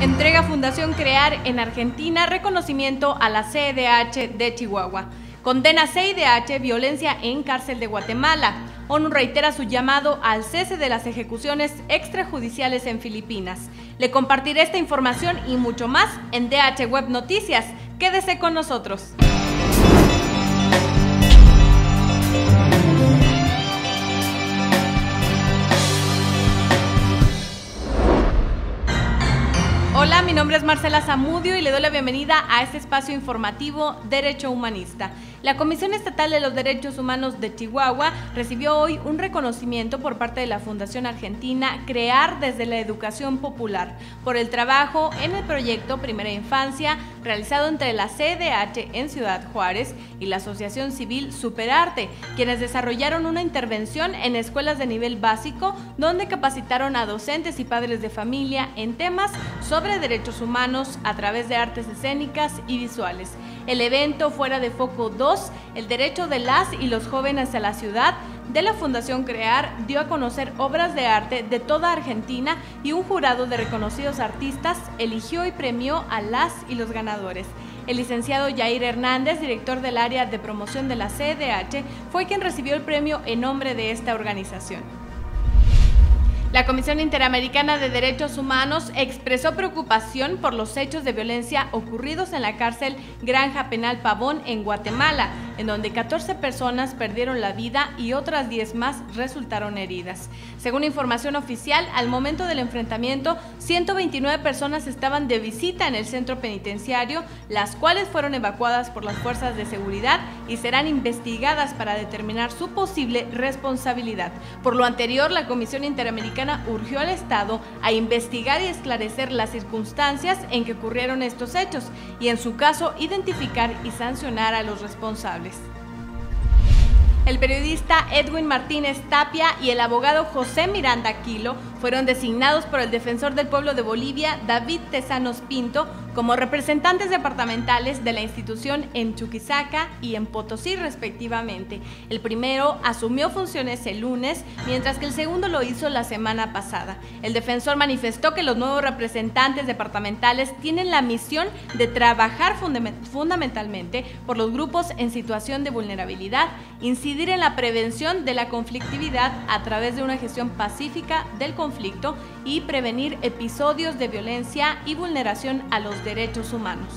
Entrega Fundación Crear en Argentina reconocimiento a la CDH de Chihuahua. Condena CIDH violencia en cárcel de Guatemala. ONU reitera su llamado al cese de las ejecuciones extrajudiciales en Filipinas. Le compartiré esta información y mucho más en DH Web Noticias. Quédese con nosotros. Mi nombre es Marcela Zamudio y le doy la bienvenida a este espacio informativo Derecho Humanista. La Comisión Estatal de los Derechos Humanos de Chihuahua recibió hoy un reconocimiento por parte de la Fundación Argentina Crear desde la Educación Popular por el trabajo en el proyecto Primera Infancia realizado entre la CDH en Ciudad Juárez y la Asociación Civil Superarte, quienes desarrollaron una intervención en escuelas de nivel básico donde capacitaron a docentes y padres de familia en temas sobre derechos humanos a través de artes escénicas y visuales. El evento Fuera de Foco 2, el derecho de las y los jóvenes a la ciudad, de la Fundación Crear dio a conocer obras de arte de toda Argentina y un jurado de reconocidos artistas eligió y premió a las y los ganadores. El licenciado Jair Hernández, director del área de promoción de la CDH, fue quien recibió el premio en nombre de esta organización. La Comisión Interamericana de Derechos Humanos expresó preocupación por los hechos de violencia ocurridos en la cárcel Granja Penal Pavón en Guatemala, en donde 14 personas perdieron la vida y otras 10 más resultaron heridas. Según información oficial, al momento del enfrentamiento, 129 personas estaban de visita en el centro penitenciario, las cuales fueron evacuadas por las fuerzas de seguridad y serán investigadas para determinar su posible responsabilidad. Por lo anterior, la Comisión Interamericana urgió al Estado a investigar y esclarecer las circunstancias en que ocurrieron estos hechos y en su caso identificar y sancionar a los responsables. El periodista Edwin Martínez Tapia y el abogado José Miranda Aquilo fueron designados por el defensor del pueblo de Bolivia, David Tesanos Pinto, como representantes departamentales de la institución en Chuquisaca y en Potosí respectivamente. El primero asumió funciones el lunes, mientras que el segundo lo hizo la semana pasada. El defensor manifestó que los nuevos representantes departamentales tienen la misión de trabajar fundamentalmente por los grupos en situación de vulnerabilidad, incidir en la prevención de la conflictividad a través de una gestión pacífica del conflicto y prevenir episodios de violencia y vulneración a los derechos humanos.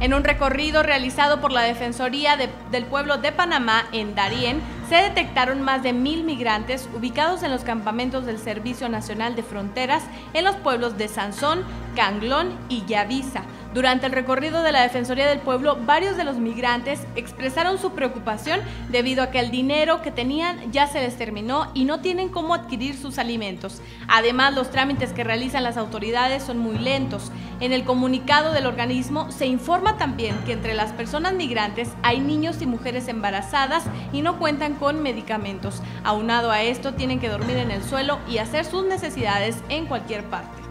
En un recorrido realizado por la Defensoría del Pueblo de Panamá en Darién, se detectaron más de mil migrantes ubicados en los campamentos del Servicio Nacional de Fronteras en los pueblos de Sansón, Canglón y Yavisa. Durante el recorrido de la Defensoría del Pueblo, varios de los migrantes expresaron su preocupación debido a que el dinero que tenían ya se les terminó y no tienen cómo adquirir sus alimentos. Además, los trámites que realizan las autoridades son muy lentos. En el comunicado del organismo se informa también que entre las personas migrantes hay niños y mujeres embarazadas y no cuentan con medicamentos. Aunado a esto, tienen que dormir en el suelo y hacer sus necesidades en cualquier parte.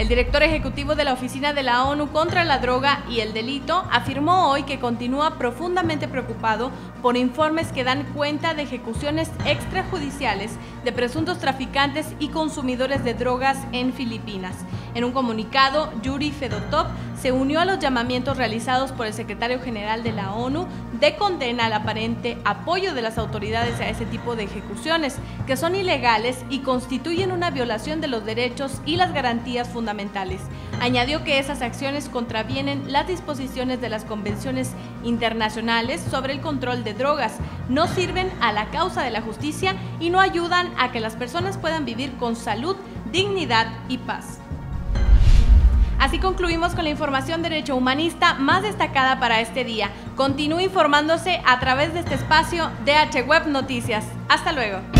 El director ejecutivo de la Oficina de la ONU contra la Droga y el Delito afirmó hoy que continúa profundamente preocupado por informes que dan cuenta de ejecuciones extrajudiciales de presuntos traficantes y consumidores de drogas en Filipinas. En un comunicado, Yuri Fedotov se unió a los llamamientos realizados por el secretario general de la ONU de condena al aparente apoyo de las autoridades a ese tipo de ejecuciones, que son ilegales y constituyen una violación de los derechos y las garantías fundamentales. Añadió que esas acciones contravienen las disposiciones de las convenciones internacionales sobre el control de drogas, no sirven a la causa de la justicia y no ayudan a que las personas puedan vivir con salud, dignidad y paz. Así concluimos con la información derecho humanista más destacada para este día. Continúe informándose a través de este espacio DH Web Noticias. Hasta luego.